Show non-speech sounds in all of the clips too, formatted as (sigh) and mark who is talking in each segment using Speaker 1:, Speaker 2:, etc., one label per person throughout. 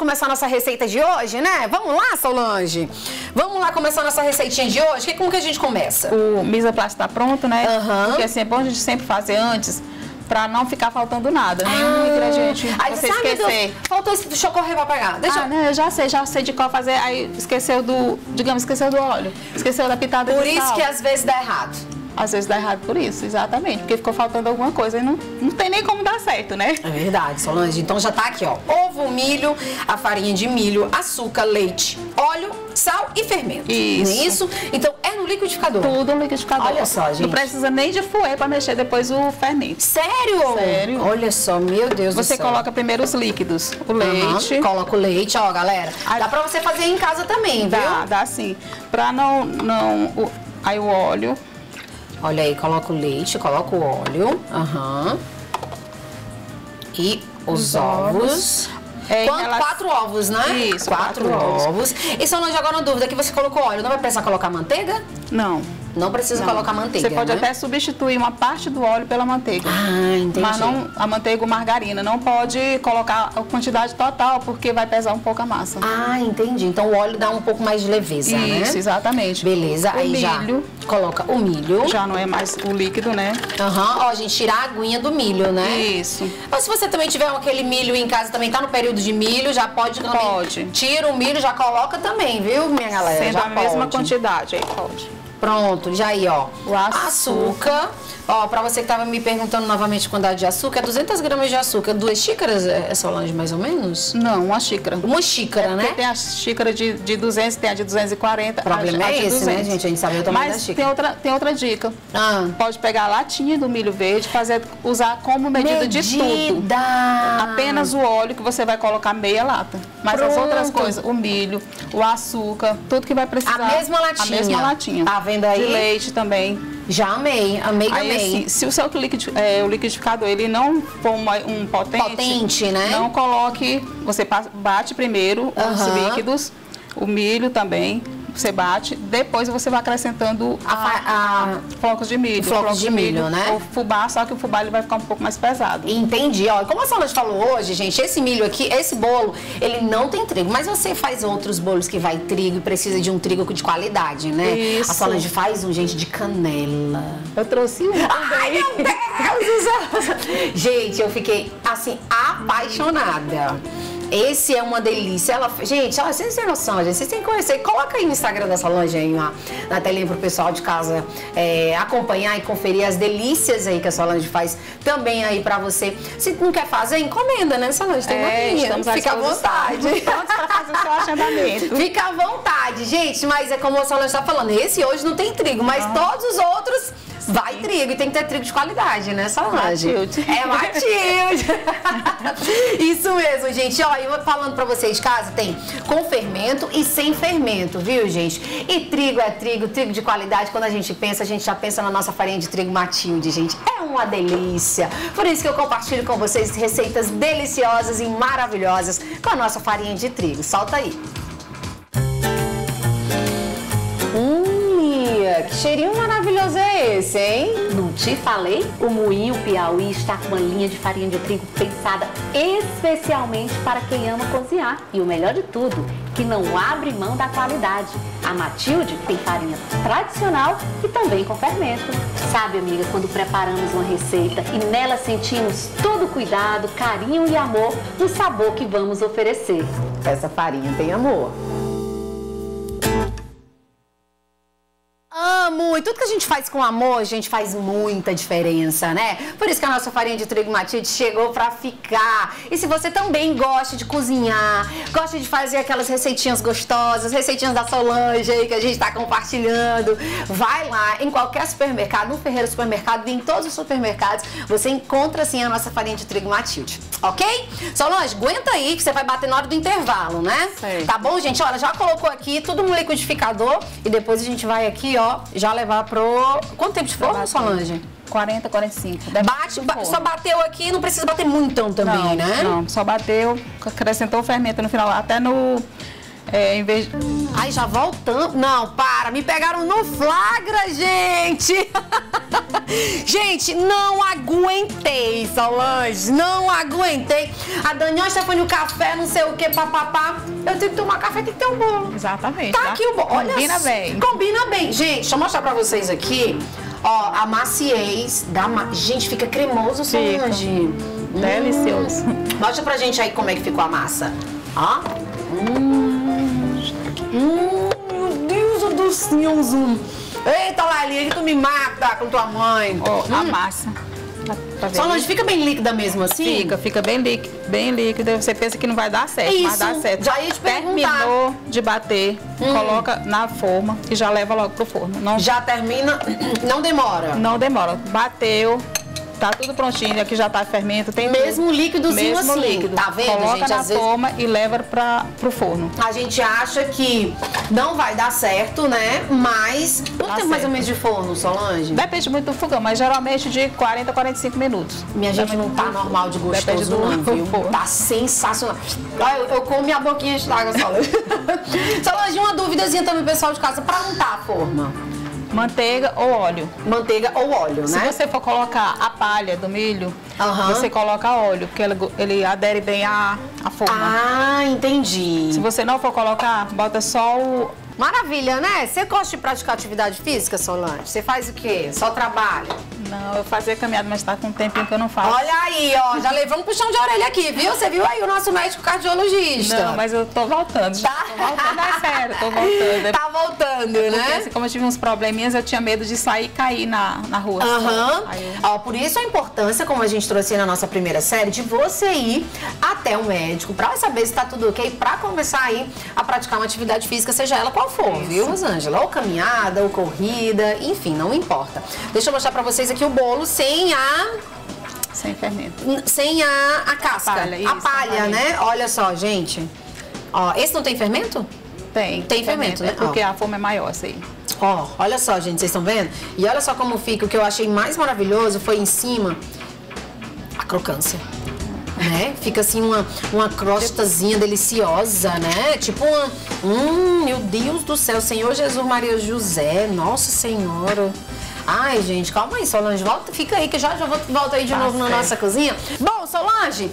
Speaker 1: começar a nossa receita de hoje, né? Vamos lá, Solange? Vamos lá começar a nossa receitinha de hoje? Que, como que a gente começa?
Speaker 2: O misoplast tá pronto, né?
Speaker 1: Aham.
Speaker 2: Porque assim, é bom a gente sempre fazer antes pra não ficar faltando nada. Nenhum ingrediente.
Speaker 1: Ah. Aí
Speaker 2: você
Speaker 1: sabe,
Speaker 2: esquecer.
Speaker 1: faltou esse chocorré pra pegar. Deixa
Speaker 2: Ah,
Speaker 1: eu...
Speaker 2: né, eu já sei, já sei de qual fazer. Aí esqueceu do, digamos, esqueceu do óleo. Esqueceu da pitada
Speaker 1: Por
Speaker 2: de
Speaker 1: isso
Speaker 2: sal.
Speaker 1: que às vezes dá errado.
Speaker 2: Às vezes dá errado por isso, exatamente. Porque ficou faltando alguma coisa e não, não tem nem como dar certo, né?
Speaker 1: É verdade, Solange. Então já tá aqui, ó. Ovo, milho, a farinha de milho, açúcar, leite, óleo, sal e fermento.
Speaker 2: Isso.
Speaker 1: Não é isso? Então é no liquidificador.
Speaker 2: Tudo no liquidificador.
Speaker 1: Olha só, gente.
Speaker 2: Não precisa nem de fouet pra mexer depois o fermento.
Speaker 1: Sério?
Speaker 2: Sério.
Speaker 1: Olha só, meu Deus do
Speaker 2: Você
Speaker 1: céu.
Speaker 2: coloca primeiro os líquidos. O leite.
Speaker 1: Aham, Coloca o leite, ó, galera.
Speaker 2: Aí-
Speaker 1: Dá pra você fazer em casa também, viu?
Speaker 2: Dá, dá sim. Pra não. não o- aí o óleo.
Speaker 1: Olha aí, coloca o leite, coloca o óleo. Aham. E os,
Speaker 2: Os
Speaker 1: ovos.
Speaker 2: ovos. É,
Speaker 1: Quanto-
Speaker 2: relação-
Speaker 1: Quatro ovos, né?
Speaker 2: Isso,
Speaker 1: quatro,
Speaker 2: quatro
Speaker 1: ovos.
Speaker 2: ovos.
Speaker 1: E Solange, agora uma dúvida, que você colocou óleo, não vai precisar colocar manteiga?
Speaker 2: Não.
Speaker 1: Não precisa
Speaker 2: não.
Speaker 1: colocar manteiga,
Speaker 2: Você pode
Speaker 1: né?
Speaker 2: até substituir uma parte do óleo pela manteiga.
Speaker 1: Ah, entendi.
Speaker 2: Mas não a manteiga ou margarina. Não pode colocar a quantidade total, porque vai pesar um pouco a massa.
Speaker 1: Ah, entendi. Então o óleo dá um pouco mais de leveza,
Speaker 2: Isso,
Speaker 1: né?
Speaker 2: exatamente.
Speaker 1: Beleza,
Speaker 2: o
Speaker 1: aí
Speaker 2: milho
Speaker 1: já coloca o milho.
Speaker 2: já não é mais o líquido, né?
Speaker 1: Aham, ó, a gente tira a aguinha do milho, né?
Speaker 2: Isso.
Speaker 1: Mas se você também tiver aquele milho em casa, também tá no período de milho, já pode também.
Speaker 2: Pode.
Speaker 1: Tira o milho, já coloca também, viu, minha galera?
Speaker 2: Sendo
Speaker 1: já
Speaker 2: a mesma
Speaker 1: pode.
Speaker 2: quantidade, aí pode.
Speaker 1: Pronto, já aí, ó.
Speaker 2: O açúcar.
Speaker 1: Ó, pra você que tava me perguntando novamente quantidade de açúcar, é 200 gramas de açúcar. Duas xícaras, é, Solange, mais ou menos?
Speaker 2: Não, uma xícara.
Speaker 1: Uma xícara, né?
Speaker 2: Porque tem a xícara de, de 200, tem a de 240.
Speaker 1: O problema
Speaker 2: a, a
Speaker 1: é esse, né,
Speaker 2: 200.
Speaker 1: gente? A gente sabe o tamanho da
Speaker 2: Mas
Speaker 1: xícara.
Speaker 2: tem outra, tem outra dica.
Speaker 1: Ah.
Speaker 2: Pode pegar a latinha do milho verde, fazer, usar como medida, de tudo.
Speaker 1: Medida.
Speaker 2: Apenas o óleo que você vai colocar meia lata. Mas as
Speaker 1: Pronto.
Speaker 2: outras coisas, o milho, o açúcar, tudo que vai precisar.
Speaker 1: A mesma latinha.
Speaker 2: A mesma latinha.
Speaker 1: Tá vendo aí?
Speaker 2: De leite também.
Speaker 1: Já amei, amei, amei.
Speaker 2: assim, se o seu liquid, é, o liquidificador ele não for uma- um potente,
Speaker 1: Potente, né?
Speaker 2: não coloque. Você bate primeiro os
Speaker 1: Aham.
Speaker 2: líquidos, o milho também. Você bate, depois você vai acrescentando
Speaker 1: A fa- a-
Speaker 2: flocos de milho.
Speaker 1: Flocos de milho, né?
Speaker 2: O fubá, só que o fubá ele vai ficar um pouco mais pesado.
Speaker 1: Entendi. Ó, como a Solange falou hoje, gente, esse milho aqui, esse bolo, ele não tem trigo. Mas você faz outros bolos que vai trigo e precisa de um trigo de qualidade, né?
Speaker 2: Isso.
Speaker 1: A Solange faz um, gente, de canela.
Speaker 2: Eu trouxe um
Speaker 1: Ai, meu Deus do (laughs) céu! Gente, eu fiquei, assim, apaixonada. Esse é uma delícia. Ela, gente, olha, vocês têm noção, gente. Vocês têm que conhecer. Coloca aí no Instagram da Solange aí na, na telinha pro pessoal de casa é, acompanhar e conferir as delícias aí que a Solange faz também aí pra você. Se não quer fazer, encomenda, né, Solange? Tem
Speaker 2: É,
Speaker 1: uma Fica à vontade.
Speaker 2: Fazer o seu agendamento.
Speaker 1: Fica à vontade, gente. Mas é como a Solange está falando, esse hoje não tem trigo, mas todos os outros vai trigo. E tem que ter trigo de qualidade, né, Solange?
Speaker 2: Matilde.
Speaker 1: É Matilde. (laughs) Isso mesmo, gente. Ó, eu falando pra vocês casa, tem com fermento e sem fermento, viu, gente? E trigo é trigo, trigo de qualidade. Quando a gente pensa, a gente já pensa na nossa farinha de trigo Matilde, gente. É uma delícia. Por isso que eu compartilho com vocês receitas deliciosas e maravilhosas com a nossa farinha de trigo. Solta aí. Hum, que cheirinho maravilhoso esse, hein?
Speaker 3: Não te falei? O Moinho Piauí está com uma linha de farinha de trigo pensada especialmente para quem ama cozinhar. E o melhor de tudo, que não abre mão da qualidade. A Matilde tem farinha tradicional e também com fermento. Sabe, amiga, quando preparamos uma receita e nela sentimos todo o cuidado, carinho e amor no sabor que vamos oferecer.
Speaker 1: Essa farinha tem amor. Faz com amor, a gente faz muita diferença, né? Por isso que a nossa farinha de trigo Matilde chegou pra ficar. E se você também gosta de cozinhar, gosta de fazer aquelas receitinhas gostosas, receitinhas da Solange aí que a gente tá compartilhando, vai lá em qualquer supermercado, no Ferreira Supermercado e em todos os supermercados, você encontra assim a nossa farinha de trigo Matilde, ok? Solange, aguenta aí que você vai bater na hora do intervalo, né?
Speaker 2: Certo.
Speaker 1: Tá bom, gente? Olha, já colocou aqui tudo no liquidificador e depois a gente vai aqui, ó, já levar pro... Quanto tempo de forno. Solange?
Speaker 2: 40, 45. Deve
Speaker 1: Bate, ba- só bateu aqui, não precisa bater muito também,
Speaker 2: não,
Speaker 1: né?
Speaker 2: Não, só bateu, acrescentou o fermento no final, até no É, em vez...
Speaker 1: Ai, já voltando. Não, para, me pegaram no flagra, gente. (laughs) gente, não aguentei, Solange, não aguentei. A Daniel Stefani, o café, não sei o que, papapá. Eu tenho que tomar café, tem que ter um bolo.
Speaker 2: Exatamente.
Speaker 1: Tá aqui o bolo. Olha
Speaker 2: Combina bem.
Speaker 1: Combina bem. Gente, deixa eu mostrar pra vocês aqui. Ó, a maciez da ma... Gente, fica cremoso, Solange. Hum.
Speaker 2: Delicioso.
Speaker 1: Mostra pra gente aí como é que ficou a massa. Ó. Hum. Hum, meu Deus do céu, zoom. Eita, que tu me mata com tua mãe.
Speaker 2: Ó, a
Speaker 1: Hum.
Speaker 2: massa. Vendo?
Speaker 1: Solange, fica bem líquida mesmo assim?
Speaker 2: Fica, fica bem líquido, bem líquido. Você pensa que não vai dar certo,
Speaker 1: Isso,
Speaker 2: mas dá certo.
Speaker 1: já ia te perguntar.
Speaker 2: Terminou de bater,
Speaker 1: Hum.
Speaker 2: coloca na forma e já leva logo pro forno. Não,
Speaker 1: Já termina, (clears throat) não demora.
Speaker 2: não demora. Bateu, tá tudo prontinho. Aqui já tá fermento, tem
Speaker 1: Mesmo
Speaker 2: tudo.
Speaker 1: líquidozinho
Speaker 2: Mesmo
Speaker 1: assim,
Speaker 2: líquido.
Speaker 1: tá vendo,
Speaker 2: Coloca
Speaker 1: gente?
Speaker 2: na
Speaker 1: Às vezes-
Speaker 2: forma e leva pra, pro forno.
Speaker 1: A gente acha que não vai dar certo, né? Mas quanto
Speaker 2: Dá
Speaker 1: tempo mais ou menos de forno, Solange?
Speaker 2: Depende muito do fogão, mas geralmente de 40 a 45 minutos.
Speaker 1: Minha gente não tá normal de
Speaker 2: Depende
Speaker 1: gostoso
Speaker 2: do
Speaker 1: não, viu?
Speaker 2: forno.
Speaker 1: Tá sensacional. Eu, eu como minha boquinha estraga, Solange. (laughs) Solange, uma duvidazinha também, pessoal de casa, pra untar a forma.
Speaker 2: Manteiga ou óleo.
Speaker 1: Manteiga ou óleo,
Speaker 2: Se
Speaker 1: né?
Speaker 2: você for colocar a palha do milho,
Speaker 1: Aham.
Speaker 2: você coloca óleo, porque ele, ele adere bem à, à forma.
Speaker 1: Ah, entendi.
Speaker 2: Se você não for colocar, bota só o.
Speaker 1: Maravilha, né? Você gosta de praticar atividade física, Solange? Você faz o quê? Só trabalha?
Speaker 2: Não, eu fazia caminhada, mas tá com um tempinho que eu não faço.
Speaker 1: Olha aí, ó, já levamos puxão de orelha aqui, viu? Você viu aí o nosso médico cardiologista?
Speaker 2: Não, mas eu tô voltando.
Speaker 1: Tá.
Speaker 2: Tô voltando, é sério, tô voltando.
Speaker 1: Tá voltando,
Speaker 2: Porque,
Speaker 1: né?
Speaker 2: assim, como eu tive uns probleminhas, eu tinha medo de sair e cair na, na rua.
Speaker 1: Aham.
Speaker 2: Aí eu-
Speaker 1: Ó, por isso a importância, como a gente trouxe na nossa primeira série, de você ir até o médico pra saber se tá tudo ok, pra começar aí a praticar uma atividade física, seja ela qual for, viu, Rosângela? Ou caminhada, ou corrida, enfim, não importa. Deixa eu mostrar pra vocês aqui o bolo sem a
Speaker 2: Sem fermento.
Speaker 1: sem a, a casca.
Speaker 2: palha,
Speaker 1: a
Speaker 2: isso,
Speaker 1: palha,
Speaker 2: a palha.
Speaker 1: né? Olha só, gente. Ó, esse não tem fermento?
Speaker 2: Tem.
Speaker 1: Tem fermento, né?
Speaker 2: É porque
Speaker 1: Ó.
Speaker 2: a forma é maior, essa aí.
Speaker 1: Ó, olha só, gente, vocês estão vendo? E olha só como fica. O que eu achei mais maravilhoso foi em cima a crocância. Né? Fica assim uma, uma crostazinha deliciosa, né? Tipo uma. Hum, meu Deus do céu, Senhor Jesus Maria José, Nossa Senhora. Ai, gente, calma aí, Solange. Volta, fica aí, que já já volto, aí de
Speaker 2: Tá
Speaker 1: novo na
Speaker 2: certo.
Speaker 1: nossa cozinha. Bom, Solange.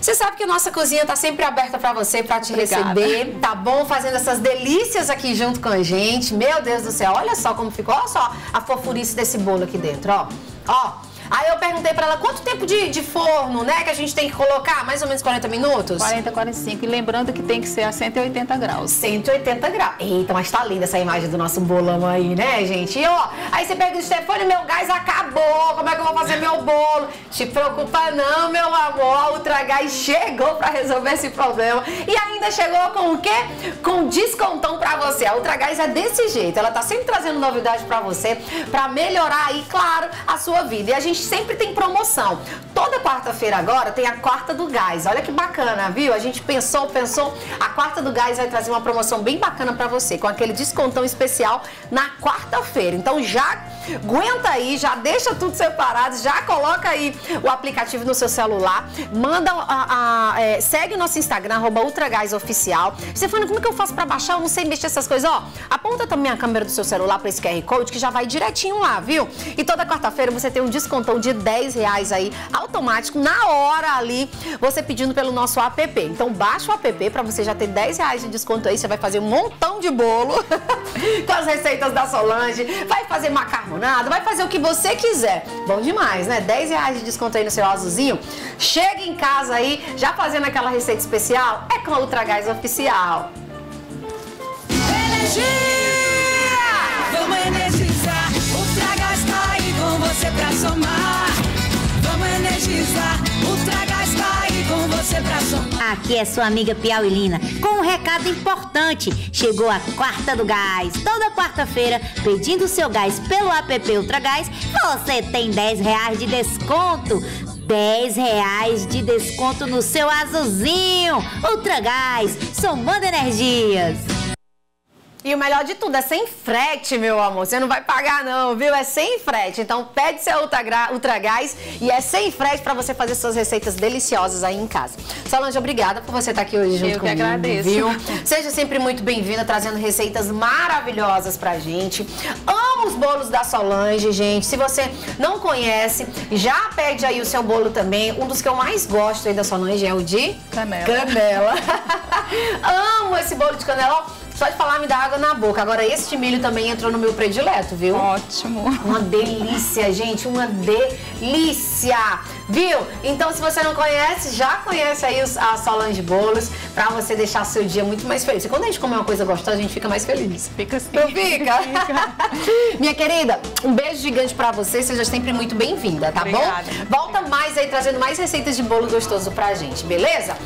Speaker 1: Você sabe que a nossa cozinha tá sempre aberta para você, para te
Speaker 2: Obrigada.
Speaker 1: receber tá bom? Fazendo essas delícias aqui junto com a gente. Meu Deus do céu, olha só como ficou. Olha só a fofurice desse bolo aqui dentro, ó. Ó. Aí eu perguntei pra ela quanto tempo de, de forno, né, que a gente tem que colocar? Mais ou menos 40 minutos?
Speaker 2: 40, 45. E lembrando que tem que ser a 180 graus.
Speaker 1: 180 graus. Eita, mas tá linda essa imagem do nosso bolão aí, né, gente? E ó, aí você pergunta, Stefane, meu gás acabou, como é que eu vou fazer meu bolo? Te preocupa não, meu amor, a Ultra Gás chegou pra resolver esse problema. E ainda chegou com o quê? Com descontão pra você. A Ultra Gás é desse jeito, ela tá sempre trazendo novidade pra você, pra melhorar aí, claro, a sua vida. E a gente sempre tem promoção. Toda quarta-feira agora tem a quarta do gás. Olha que bacana, viu? A gente pensou, pensou. A quarta do gás vai trazer uma promoção bem bacana pra você, com aquele descontão especial na quarta-feira. Então já aguenta aí, já deixa tudo separado, já coloca aí o aplicativo no seu celular, manda a, a- é, segue o nosso Instagram, arroba ultragasoficial. Stefano, como é que eu faço pra baixar? Eu não sei mexer essas coisas. Ó, aponta também a câmera do seu celular pra esse QR Code que já vai direitinho lá, viu? E toda quarta-feira você tem um descontão de 10 reais aí, automático, na hora ali, você pedindo pelo nosso app. Então baixa o app pra você já ter 10 reais de desconto aí, você vai fazer um montão de bolo (laughs) com as receitas da Solange, vai fazer macarronada, vai fazer o que você quiser. Bom demais, né? 10 reais de desconto aí no seu azulzinho. Chega em casa aí, já fazendo aquela receita especial, é com a Ultra Gás Oficial.
Speaker 4: Energia! Vamos energizar. O Tragás tá aí com você pra somar. Vamos energizar.
Speaker 5: Aqui é sua amiga Piauilina com um recado importante. Chegou a quarta do gás. Toda quarta-feira, pedindo seu gás pelo app Ultra Gás, você tem 10 reais de desconto. 10 reais de desconto no seu azulzinho. Ultra Gás, somando energias.
Speaker 1: E o melhor de tudo, é sem frete, meu amor. Você não vai pagar não, viu? É sem frete. Então pede seu Ultra, Ultra Gás e é sem frete para você fazer suas receitas deliciosas aí em casa. Solange, obrigada por você estar aqui hoje junto
Speaker 2: Eu que
Speaker 1: comigo,
Speaker 2: agradeço.
Speaker 1: viu? Seja sempre muito bem-vinda, trazendo receitas maravilhosas pra gente. Amo os bolos da Solange, gente. Se você não conhece, já pede aí o seu bolo também. Um dos que eu mais gosto aí da Solange é o de
Speaker 2: Canela.
Speaker 1: Canela. (laughs) Amo esse bolo de canela. Só de falar me dá água na boca. Agora esse de milho também entrou no meu predileto, viu?
Speaker 2: Ótimo.
Speaker 1: Uma delícia, gente, uma delícia, viu? Então, se você não conhece, já conhece aí os, a Solange Bolos, pra você deixar seu dia muito mais feliz. E quando a gente come uma coisa gostosa, a gente fica mais feliz.
Speaker 2: Fica assim.
Speaker 1: Não fica? (laughs) Minha querida, um beijo gigante pra você, seja sempre muito bem-vinda, tá
Speaker 2: Obrigada.
Speaker 1: bom? Volta mais aí, trazendo mais receitas de bolo gostoso pra gente, beleza?